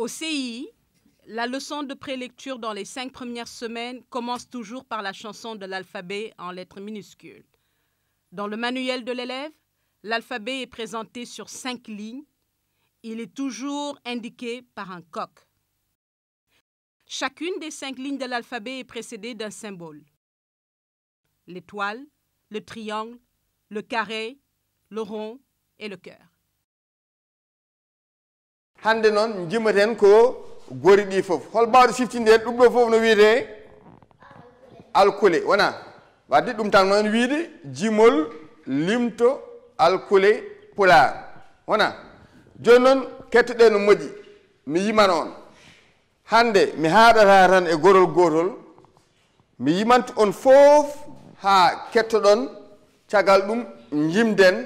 Au CI, la leçon de prélecture dans les cinq premières semaines commence toujours par la chanson de l'alphabet en lettres minuscules. Dans le manuel de l'élève, l'alphabet est présenté sur cinq lignes. Il est toujours indiqué par un coq. Chacune des cinq lignes de l'alphabet est précédée d'un symbole. L'étoile, le triangle, le carré, le rond et le cœur. Hande noon jimmaten ko gori ɗi foof hol mbawɗo siftinde ɗum ɗo foof no wiyete alkule wona wadde ɗum tan noon wiide jimol limto alkule pular wona joni noon kettoɗe no moƴƴi mi yiman on hande mi haɗata tan e gorol gotol mi yimanta on foof ha kettoɗon caggal ɗum jimden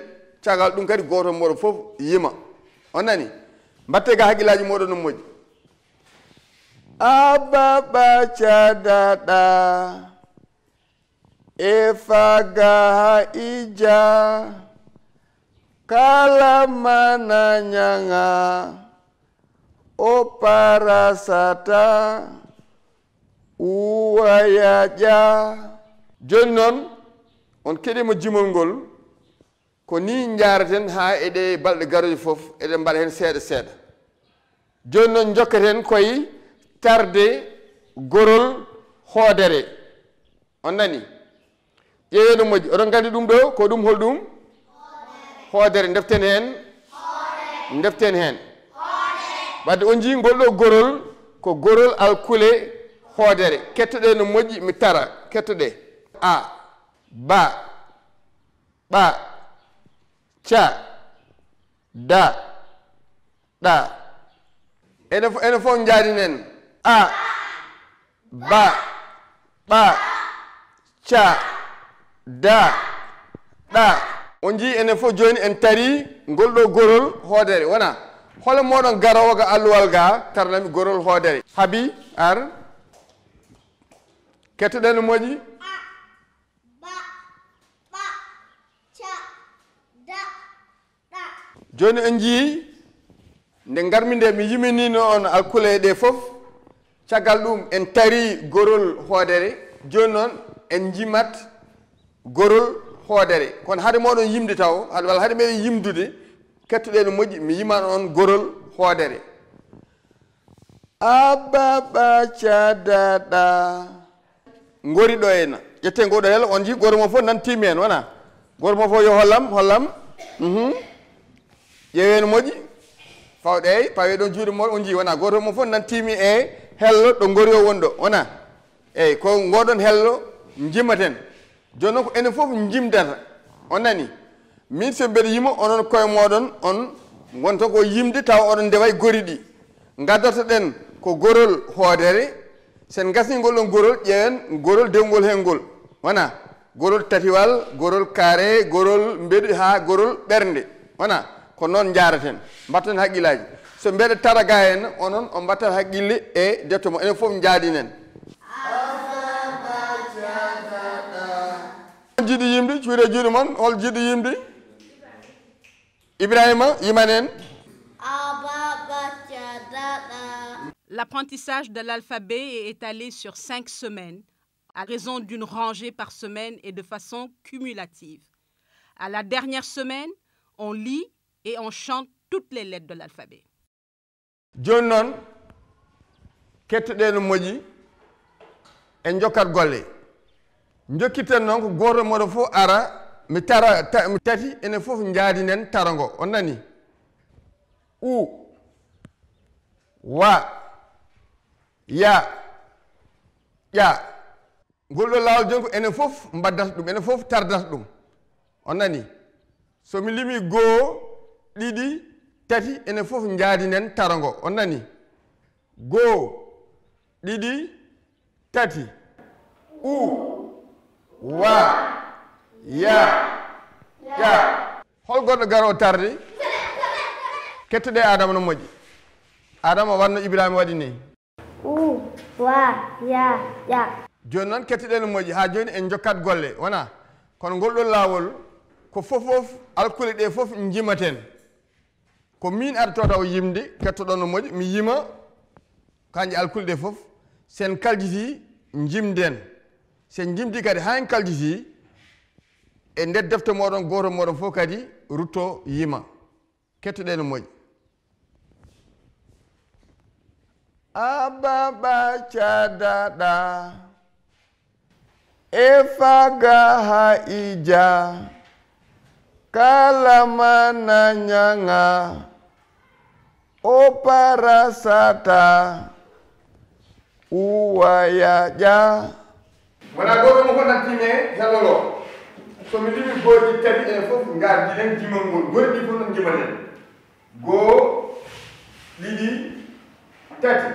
caggal ɗum kadi goto moɗon foof yima on nani mbatte ga haqqillaji moɗon no moƴƴi ababa cadaɗa e ija. Kala mana ñaga o uwayaƴa joni noon on keɗima jimol ngol ko ni jaaraten ha eɗe balɗe garoje fof eɗen mbaɗa hen seeɗa seeɗa. Joni noon jokkaten koye tarde gorol hoodere. On nani? Ƴeewe no moƴƴi. Oɗon gandi ɗum ɗo ko ɗum hol ɗum? Hoodere. Deften hen deften hen wadde on jii ngol ɗo gorol ko gorol alkule hoodere. Kettoɗe no moƴƴi mi tara. Kettoɗe. A ba ɓa ca. Da. Ɗa ene fof jaadinen a. Ba. Ɓa ca. Da. Ɗa on jii enen fof joni en tari ngol ɗo gorol hoodere. Wona holo moɗon garowo ga alluwal ga tarnami gorol hoodere. Haabi ar kettoɗen no joni en jii nde garmi nde mi yiminino on alkuleje ɗe fof caggal ɗum en tari gorol hoodere. Joni noon en jimat gorol hoodere. Kono hade moɗon yimde taw walla hade meɗen yimdude kettuɗe no moƴƴi mi yiman on gorol hoodere. Ababa cadaɗa gori ɗo henna ƴette ngoɗo hela on jii goro mo fof nantimi hen wona. Goro mo fof yo hollam hollam. Mhm. ƴeewe no moƴƴi fawɗe eyi pawe ɗon juuɗe moon on jii wona goto mo fof nantimi e hello ɗo ngori o woni ɗo wona. Eyyi ko ngoɗon hello jimmaten joni noon ko enen fof jimdata on nani min so mbeɗa yima onon koye moɗon on gonta ko yimde taw oɗon ndewa e gori ɗi. Gaddata ɗen ko gorol hoodere. Sen gasni ngol ɗon gorol ƴeewen gorol dewgol hen ngol. Wona gorol tatiwal gorol carré gorol mbeɗu ha gorol ɓernde. Wona. L'apprentissage de l'alphabet est étalé sur cinq semaines, à raison d'une rangée par semaine et de façon cumulative. À la dernière semaine, on lit et on chante toutes les lettres de l'alphabet. joni noon kettoɗe no moƴƴi en jokkat golle. Jokkitten noon ko ara mi tara ta, mi tati enen fof jaadinen tarango. On nani? U wa ya ƴa ngol ɗo lawol joni ko enen fof mbaddata ɗum enen fof limi ɗiɗi tati enen fof jaadinen tarango on nani goo ɗiɗi tati. U. Wa. Ya. Ƴa hol goɗɗo garowo tarde kettoɗe adama no moƴƴi adama wanno ibrahima waɗi ni. U. Wa. Ya. Ƴa joni noon kettoɗe no moƴƴi ha joni en jokkat golle wona? Kono ngol ɗon lawol ko fof fof alkule ɗe fof jimaten ko min artoɗa o yimde kettoɗon no moƴƴi mi yima kañƴe alkulɗe fof sen kaljiti jimden. Sen jimdi kadi han kaljiti e nder defte moɗon goto moɗon fof kadi rutto yima. Kettoɗe no moƴƴi ababa cadaɗa e faga ha ija kala mana ñaga oparasata uwayaja. Wona ɗo mo hoɗantine yallolo somi limi gooƴi tati en eh, fof ngardi hen jimal ngol gorɗi fof noon jimaten goo ɗiɗi tati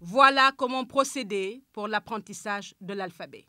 Voilà comment procéder pour l'apprentissage de l'alphabet.